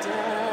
down.